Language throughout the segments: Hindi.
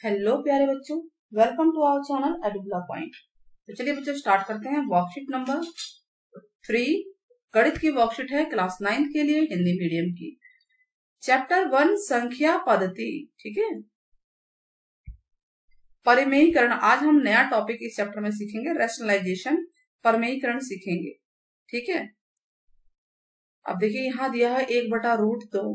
हेलो प्यारे बच्चों welcome to our channel Edubala point तो चलिए बच्चों स्टार्ट करते हैं वर्कशीट नंबर थ्री गणित की वर्कशीट है क्लास नाइन्थ के लिए, हिंदी मीडियम की। चैप्टर वन संख्या पद्धति, ठीक है? परिमेयीकरण, आज हम नया टॉपिक इस चैप्टर में सीखेंगे रेशनलाइजेशन परिमेयीकरण सीखेंगे, ठीक है? अब देखिए, यहाँ दिया है एक बटा रूट दो।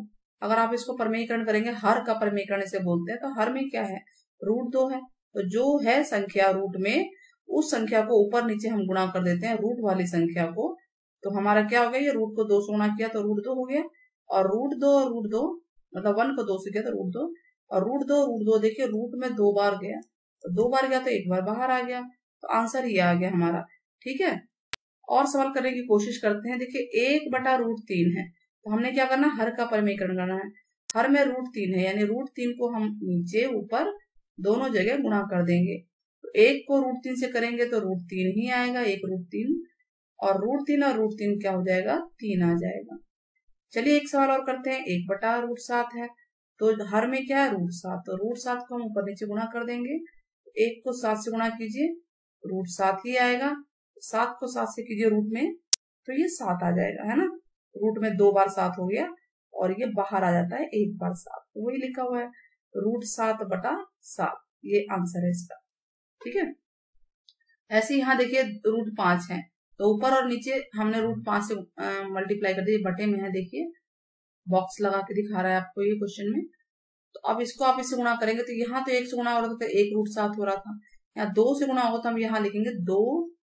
अगर आप इसको परमीकरण करेंगे, हर का परमीकरण इसे बोलते हैं तो हर में क्या है? रूट दो है। तो जो है संख्या रूट में, उस संख्या को ऊपर नीचे हम गुणा कर देते हैं, रूट वाली संख्या को। तो हमारा क्या हो गया? ये रूट को दो से गुणा किया तो रूट दो हो गया। और रूट दो और रूट दो मतलब वन को दो से किया तो रूट दो। और रूट दो रूट दो, देखिए, रूट में दो बार गया। तो दो बार गया तो एक बार बाहर आ गया। तो आंसर ये आ गया हमारा। ठीक है? और सवाल करने की कोशिश करते हैं। देखिए, एक बटा रूट तीन है। तो हमने क्या करना? हर का परिमीकरण करना है। हर में रूट तीन है, यानी रूट तीन को हम नीचे, ऊपर दोनों जगह गुणा कर देंगे। तो एक को रूट तीन से करेंगे तो रूट तीन ही आएगा, एक रूट तीन। और रूट तीन और रूट तीन क्या हो जाएगा? तीन आ जाएगा। चलिए एक सवाल और करते हैं। एक बटा रूट सात है। तो हर में क्या है? रूट सात। तो रूट सात को हम ऊपर नीचे गुणा कर देंगे। एक को सात से गुणा कीजिए रूट सात ही आएगा। सात को सात से कीजिए रूट में तो ये सात आ जाएगा, है ना? रूट में दो बार सात हो गया और ये बाहर आ जाता है एक बार सात। तो वही लिखा हुआ है। रूट सात बटा सात। ये आंसर है इसका। ठीक है? ऐसे यहाँ देखिए रूट पाँच है। तो ऊपर और नीचे हमने रूट पाँच से मल्टीप्लाई कर दिया। बटे में है देखिए। बॉक्स लगा के दिखा रहा है आपको ये क्वेश्चन में। तो अब इसको आप इससे गुणा करेंगे तो यहाँ तो एक से गुणा हो रहा था तो एक रूट सात हो रहा था। यहाँ दो से गुणा होगा तो हम यहाँ लिखेंगे दो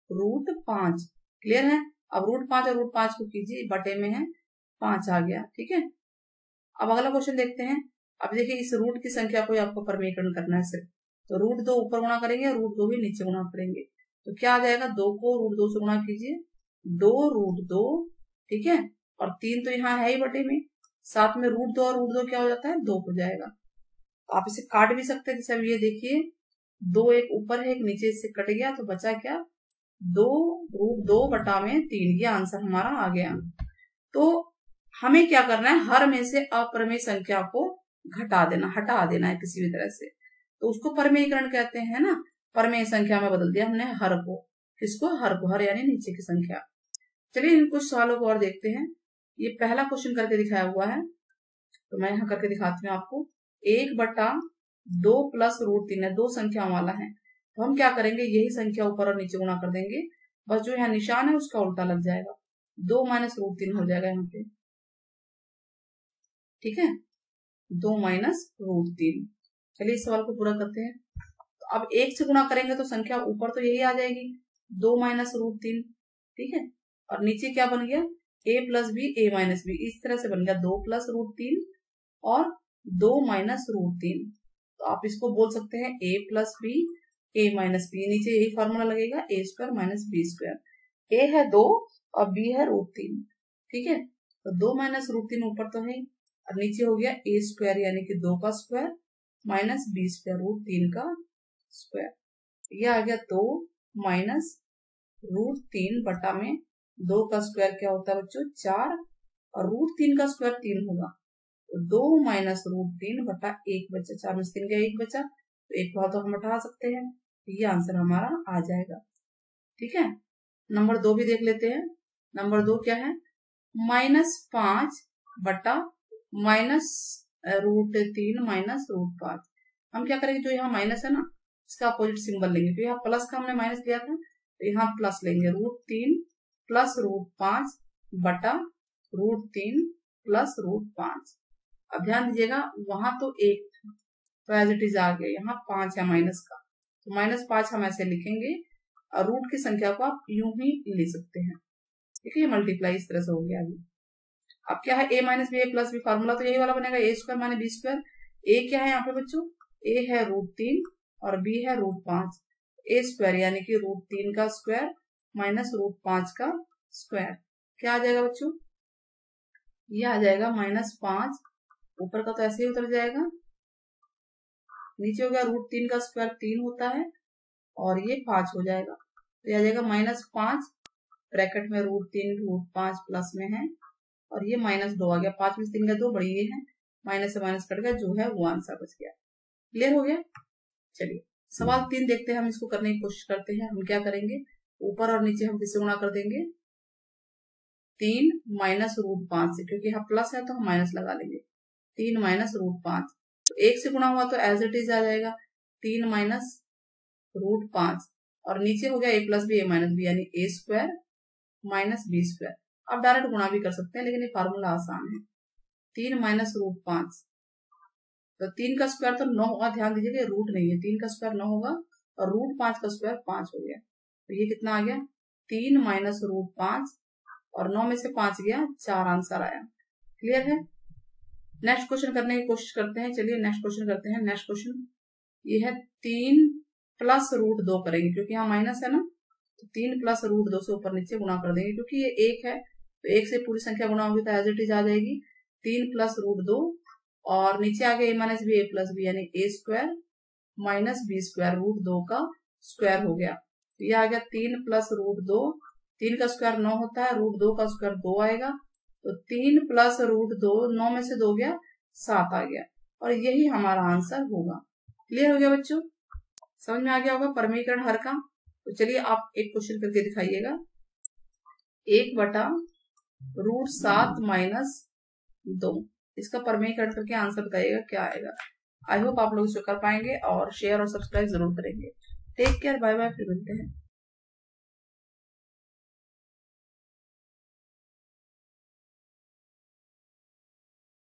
रूट पाँच। क्लियर है? अब रूट पाँच और रूट पाँच को कीजिए बटे में है, पाँच आ गया। ठीक है? अब अगला क्वेश्चन देखते हैं। अब देखिए, इस रूट की संख्या को आपको परमीकरण करना है सिर्फ़। तो रूट दो ऊपर गुणा करेंगे रूट दो भी नीचे गुणा करेंगे। तो क्या आ जाएगा? दो को रूट दो से गुणा कीजिए। दो रूट दो, ठीक है? और तीन तो यहाँ है ही बटे में। साथ में रूट दो और रूट दो क्या हो जाता है? दो हो जाएगा। तो आप इसे काट भी सकते हैं। जैसे अब ये देखिए, दो एक ऊपर है, एक नीचे से कट गया तो बचा क्या? दो रूट दो बटा में तीन। ये आंसर हमारा आ गया। तो हमें क्या करना है? हर में से अप्रमेय संख्या को घटा देना, हटा देना है किसी भी तरह से। तो उसको परमेयकरण कहते हैं ना? परमेय संख्या में बदल दिया हमने, हर को। किसको? हर को, हर यानी नीचे की संख्या। चलिए इन कुछ सवालों को और देखते हैं। ये पहला क्वेश्चन करके दिखाया हुआ है। तो मैं यहाँ करके दिखाती हूँ आपको। एक बटा दो प्लस रूट तीन है, दो संख्या वाला है। तो हम क्या करेंगे? यही संख्या ऊपर और नीचे गुणा कर देंगे। बस जो यहाँ निशान है, उसका उल्टा लग जाएगा। दो माइनस रूट तीन हो जाएगा यहाँ पे। ठीक है? दो माइनस रूट तीन। चलिए इस सवाल को पूरा करते हैं। तो अब एक से गुणा करेंगे तो संख्या ऊपर तो यही आ जाएगी। दो माइनस रूट तीन, ठीक है? और नीचे क्या बन गया? A plus B A minus B इस तरह से बन गया। दो प्लस रूट तीन और दो माइनस रूट तीन। तो आप इसको बोल सकते हैं A plus B A minus B नीचे यही फॉर्मूला लगेगा A square minus B square A है दो और बी है रूट तीन, ठीक है? तो दो माइनस रूट तीन ऊपर तो है। और नीचे हो गया ए स्क्वायर यानी कि दो का square minus B square root तीन का स्क्वायर ये आ गया दो माइनस रूट तीन बटा में दो का स्क्वायर क्या होता है बच्चों? चार। और रूट तीन का स्क्वायर तीन होगा। तो दो माइनस रूट तीन बटा एक बचा। चार में तीन का एक बचा? तो एक को तो हम हटा सकते हैं। ये आंसर हमारा आ जाएगा। ठीक है? नंबर दो भी देख लेते हैं। नंबर दो क्या है? माइनस पाँच बटा माइनस रूट तीन माइनस रूट पाँच। हम क्या करेंगे? जो यहाँ माइनस है ना इसका अपोजिट सिंबल लेंगे। तो यहाँ प्लस का हमने माइनस लिया था तो यहाँ प्लस लेंगे। रूट तीन प्लस रूट पाँच बटा रूट तीन प्लस रूट पाँच। अब ध्यान दीजिएगा, वहाँ तो एक था तो एज इट इज़ आ गया। यहाँ पाँच है माइनस का। तो माइनस पाँच हम ऐसे लिखेंगे, और रूट की संख्या को आप यूँ ही ले सकते हैं। ठीक है मल्टीप्लाई इस तरह से हो गया। अभी अब क्या है? A minus B A plus B formula तो यही वाला बनेगा A square minus B square A क्या है यहाँ पे बच्चों? ए है रूट तीन और बी है रूट पाँच. ए स्क्वायर यानी कि रूट तीन का स्क्वायर माइनस रूट पाँच का स्क्वायर क्या आ जाएगा बच्चों? ये आ जाएगा माइनस पाँच. ऊपर का तो ऐसे ही उतर जाएगा. नीचे हो गया रूट तीन का स्क्वायर तीन होता है और ये पाँच हो जाएगा. तो यह आ जाएगा माइनस पाँच. ब्रैकेट में रूट तीन रूट पाँच प्लस में है. और ये माइनस दो आ गया। पाँच में तीन का दो ये है। माइनस से माइनस कट गया, जो है वो आंसर बच गया। क्लियर हो गया? चलिए, सवाल तीन देखते हैं, हम इसको करने की कोशिश करते हैं। हम क्या करेंगे? ऊपर और नीचे हम किससे गुणा कर देंगे? तीन माइनस रूट पाँच से, क्योंकि यहाँ प्लस है तो हम माइनस लगा लेंगे। तीन माइनस रूट पाँच। तो एक से गुणा हुआ तो एज इट इज़ आ जाएगा। तीन माइनस रूट पाँच। और नीचे हो गया A plus B A minus B यानी A square minus B square आप डायरेक्ट गुणा भी कर सकते हैं, लेकिन ये फार्मूला आसान है। तीन माइनस रूट पाँच। तो तीन का स्क्वायर तो नौ होगा, ध्यान दीजिएगा रूट नहीं है। तीन का स्क्वायर नौ होगा और रूट पाँच का स्क्वायर पाँच हो गया। तो ये कितना आ गया? तीन माइनस रूट पाँच और नौ में से पाँच गया, चार आंसर आया। क्लियर है? नेक्स्ट क्वेश्चन करने की कोशिश करते हैं। चलिए नेक्स्ट क्वेश्चन करते हैं। नेक्स्ट क्वेश्चन ये है तीन प्लस रूट दो करेंगे, क्योंकि यहाँ माइनस है ना। तो तीन प्लस रूट दो से ऊपर नीचे गुणा कर देंगे, क्योंकि ये एक है। तो एक से पूरी संख्या गुणा होगी तो एज इट इज़ आ जाएगी। तीन प्लस रूट दो, और नीचे आ गया A minus B A plus B यानी A square minus B square root दो का स्क्वायर हो गया। तो ये आ गया तीन प्लस रूट दो। तीन का स्क्वायर नौ होता है रूट दो का स्क्वायर दो आएगा। तो तीन प्लस रूट दो, नौ में से दो गया, सात आ गया। और यही हमारा आंसर होगा। क्लियर हो गया बच्चों? समझ में आ गया होगा परमीकरण हर का? तो चलिए आप एक क्वेश्चन करके दिखाइएगा। एक बटा रूट सात माइनस दो। इसका परमीकरण करके आंसर बताइएगा, क्या आएगा? आई होप आप लोग इसको कर पाएँगे और शेयर और सब्सक्राइब ज़रूर करेंगे। टेक केयर बाय बाय फिर मिलते हैं।